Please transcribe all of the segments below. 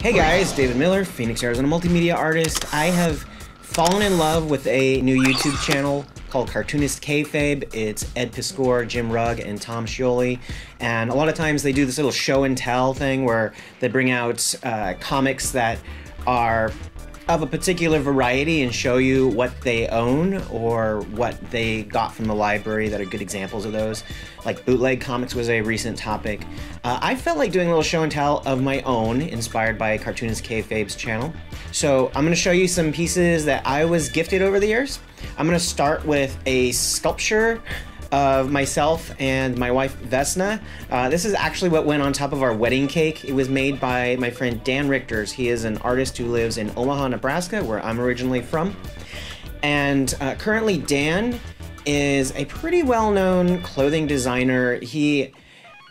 Hey guys, David Miller, Phoenix, Arizona multimedia artist. I have fallen in love with a new YouTube channel called Cartoonist Kayfabe. It's Ed Piskor, Jim Rugg, and Tom Scioli. And a lot of times they do this little show and tell thing where they bring out uh, comics that are of a particular variety and show you what they own or what they got from the library that are good examples of those. Like bootleg comics was a recent topic. Uh, I felt like doing a little show and tell of my own, inspired by Cartoonist Kayfabe's channel. So I'm to show you some pieces that I was gifted over the years. I'm to start with a sculpture of myself and my wife Vesna. Uh, this is actually what went on top of our wedding cake. It was made by my friend Dan Richters. He is an artist who lives in Omaha, Nebraska, where I'm originally from. And uh, currently, Dan is a pretty well known clothing designer. He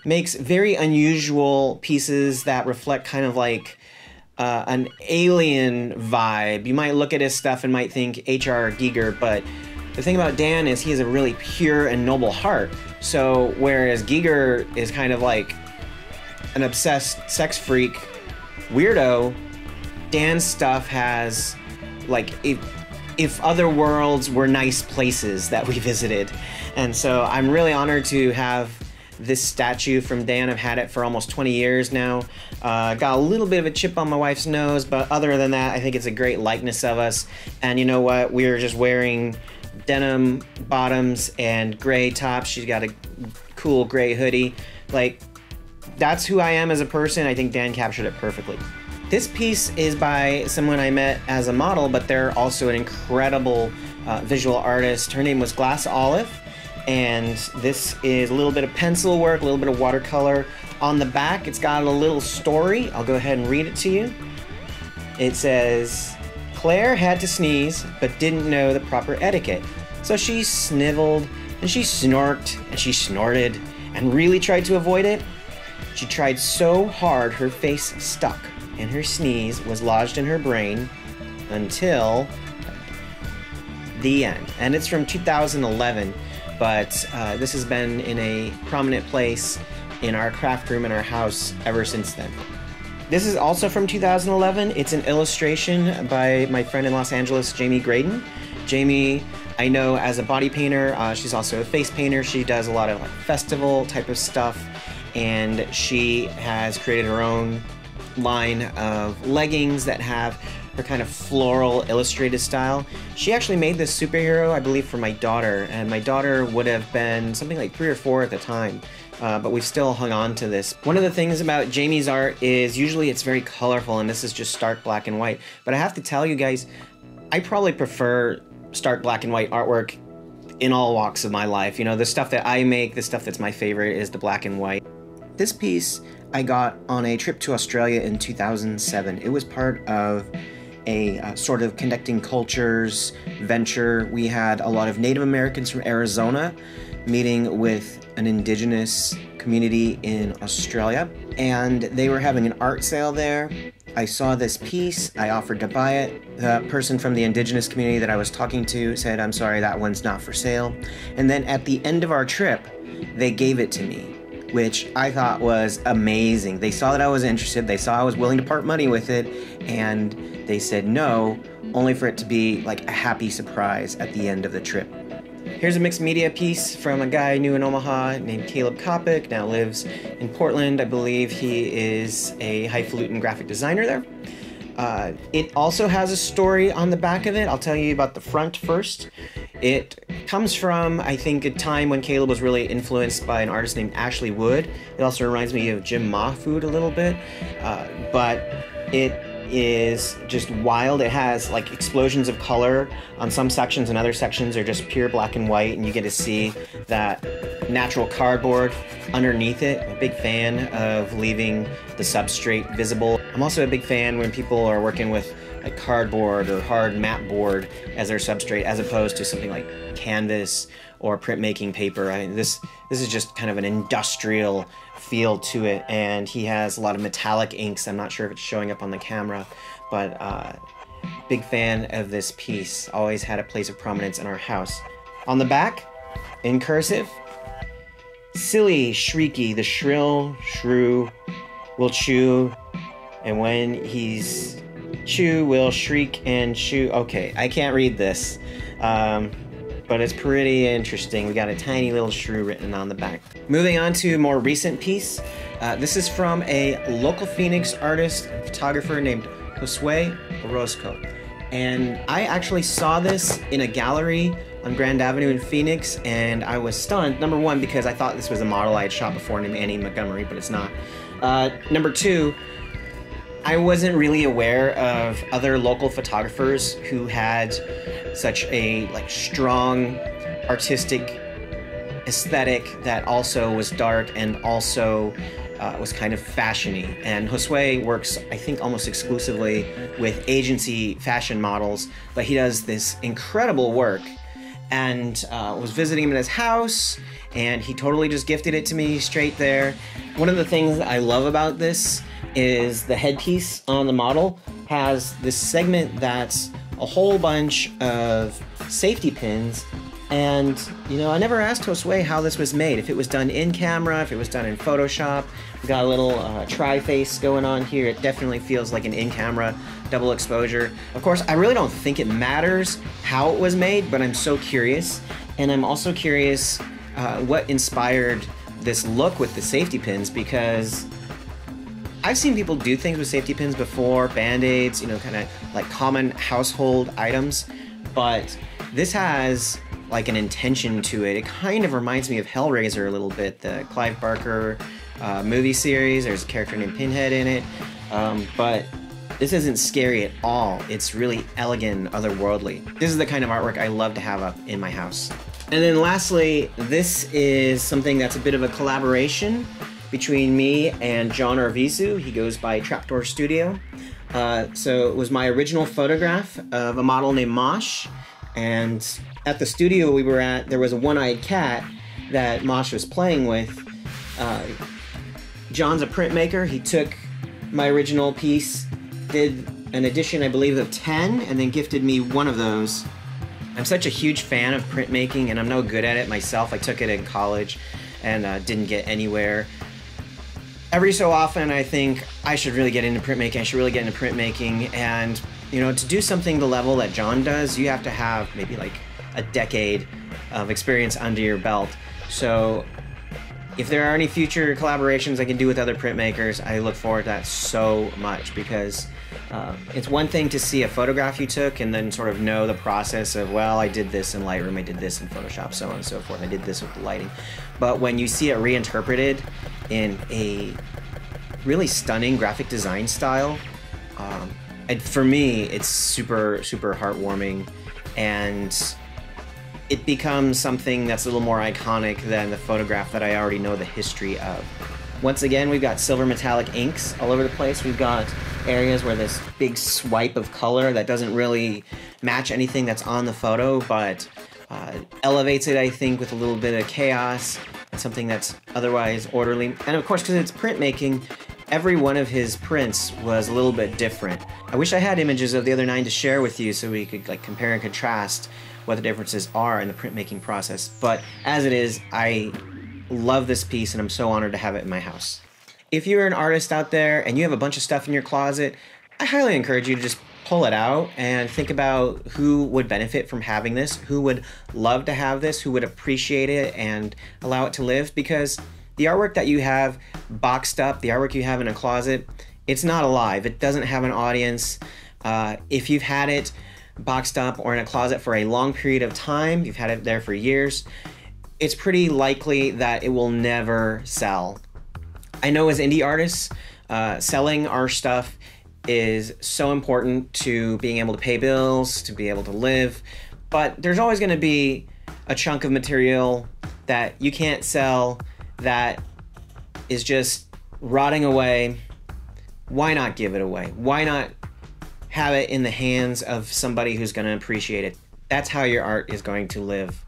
makes very unusual pieces that reflect kind of like uh, an alien vibe. You might look at his stuff and might think H.R. Giger, but the thing about Dan is he has a really pure and noble heart. So whereas Giger is kind of like an obsessed sex freak weirdo, Dan's stuff has like if if other worlds were nice places that we visited. And so I'm really honored to have this statue from Dan. I've had it for almost 20 years now. Uh, got a little bit of a chip on my wife's nose, but other than that, I think it's a great likeness of us. And you know what? We are just wearing denim bottoms and gray tops. She's got a cool gray hoodie. Like, that's who I am as a person. I think Dan captured it perfectly. This piece is by someone I met as a model, but they're also an incredible uh, visual artist. Her name was Glass Olive, and this is a little bit of pencil work, a little bit of watercolor. On the back, it's got a little story. I'll go ahead and read it to you. It says, Claire had to sneeze, but didn't know the proper etiquette. So she sniveled, and she snorked, and she snorted, and really tried to avoid it. She tried so hard her face stuck, and her sneeze was lodged in her brain until the end. And it's from 2011, but uh, this has been in a prominent place in our craft room in our house ever since then. This is also from 2011. It's an illustration by my friend in Los Angeles, Jamie Graydon. Jamie, I know as a body painter. Uh, she's also a face painter. She does a lot of like festival type of stuff, and she has created her own line of leggings that have her kind of floral illustrated style. She actually made this superhero, I believe, for my daughter, and my daughter would have been something like three or four at the time uh, but we've still hung on to this. One of the things about Jamie's art is usually it's very colorful, and this is just stark black and white. But I have to tell you guys, I probably prefer stark black and white artwork in all walks of my life. You know, the stuff that I make, the stuff that's my favorite is the black and white. This piece I got on a trip to Australia in 2007. It was part of a uh, sort of connecting cultures venture. We had a lot of Native Americans from Arizona meeting with an indigenous community in Australia, and they were having an art sale there. I saw this piece, I offered to buy it. The person from the indigenous community that I was talking to said, I'm sorry, that one's not for sale. And then at the end of our trip, they gave it to me, which I thought was amazing. They saw that I was interested, they saw I was willing to part money with it, and they said no, only for it to be like a happy surprise at the end of the trip. Here's a mixed media piece from a guy new in Omaha named Caleb Kopic, now lives in Portland. I believe he is a highfalutin graphic designer there. Uh, it also has a story on the back of it. I'll tell you about the front first. It comes from, I think, a time when Caleb was really influenced by an artist named Ashley Wood. It also reminds me of Jim Mahfood a little bit, uh, but it is just wild. It has like explosions of color on some sections, and other sections are just pure black and white, and you get to see that natural cardboard underneath it. I'm a big fan of leaving the substrate visible. I'm also a big fan when people are working with like cardboard or hard mat board as their substrate, as opposed to something like canvas or printmaking paper. I mean, this this is just kind of an industrial feel to it, and he has a lot of metallic inks. I'm not sure if it's showing up on the camera, but uh, big fan of this piece. Always had a place of prominence in our house. On the back, in cursive, silly, shrieky, the shrill shrew will chew And when he's chew, will shriek and chew. Okay, I can't read this. Um, but it's pretty interesting. We got a tiny little shrew written on the back. Moving on to a more recent piece. Uh, this is from a local Phoenix artist, photographer named Josue Orozco. And I actually saw this in a gallery on Grand Avenue in Phoenix, and I was stunned. Number one, because I thought this was a model I had shot before named Annie Montgomery, but it's not. Uh, number two, I wasn't really aware of other local photographers who had such a like strong artistic aesthetic that also was dark and also uh, was kind of fashiony. And Josue works, I think, almost exclusively with agency fashion models, but he does this incredible work. And uh, was visiting him in his house, and he totally just gifted it to me straight there. One of the things I love about this is the headpiece on the model has this segment that's a whole bunch of safety pins and you know, I never asked Josue how this was made. If it was done in camera, if it was done in Photoshop. We got a little uh, tri-face going on here. It definitely feels like an in-camera double exposure. Of course, I really don't think it matters how it was made, but I'm so curious. And I'm also curious uh, what inspired this look with the safety pins because I've seen people do things with safety pins before, band-aids, you know, kind of like common household items, but this has like an intention to it. It kind of reminds me of Hellraiser a little bit, the Clive Barker uh, movie series. There's a character named Pinhead in it, um, but this isn't scary at all. It's really elegant, otherworldly. This is the kind of artwork I love to have up in my house. And then lastly, this is something that's a bit of a collaboration between me and Jon Arvizu. He goes by Trapdoor Studio. Uh, so it was my original photograph of a model named Mosh. And at the studio we were at, there was a one-eyed cat that Mosh was playing with. Uh, Jon's a printmaker. He took my original piece, did an edition, I believe, of 10, and then gifted me one of those. I'm such a huge fan of printmaking, and I'm no good at it myself. I took it in college and uh, didn't get anywhere every so often I think I should really get into printmaking. I should really get into printmaking. And, you know, to do something the level that Jon does, you have to have maybe like a decade of experience under your belt. So if there are any future collaborations I can do with other printmakers, I look forward to that so much because uh, it's one thing to see a photograph you took and then sort of know the process of, well, I did this in Lightroom, I did this in Photoshop, so on and so forth, I did this with the lighting. But when you see it reinterpreted in a really stunning graphic design style. Um, and for me, it's super, super heartwarming. And it becomes something that's a little more iconic than the photograph that I already know the history of. Once again, we've got silver metallic inks all over the place. We've got areas where this big swipe of color that doesn't really match anything that's on the photo, but uh, elevates it, I think, with a little bit of chaos something that's otherwise orderly. And of course, because it's printmaking, every one of his prints was a little bit different. I wish I had images of the other nine to share with you so we could like compare and contrast what the differences are in the printmaking process. But as it is, I love this piece and I'm so honored to have it in my house. If you're an artist out there and you have a bunch of stuff in your closet, I highly encourage you to just pull it out and think about who would benefit from having this, who would love to have this, who would appreciate it and allow it to live because the artwork that you have boxed up, the artwork you have in a closet, it's not alive. It doesn't have an audience. Uh, if you've had it boxed up or in a closet for a long period of time, you've had it there for years, it's pretty likely that it will never sell. I know as indie artists, uh, selling our stuff is so important to being able to pay bills, to be able to live. But there's always going to be a chunk of material that you can't sell that is just rotting away. Why not give it away? Why not have it in the hands of somebody who's going to appreciate it? That's how your art is going to live.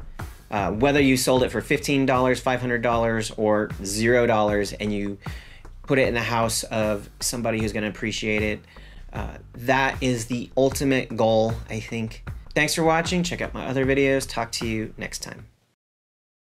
Uh, whether you sold it for $15, $500, or $0, and you put it in the house of somebody who's going to appreciate it. Uh, that is the ultimate goal, I think. Thanks for watching. Check out my other videos. Talk to you next time.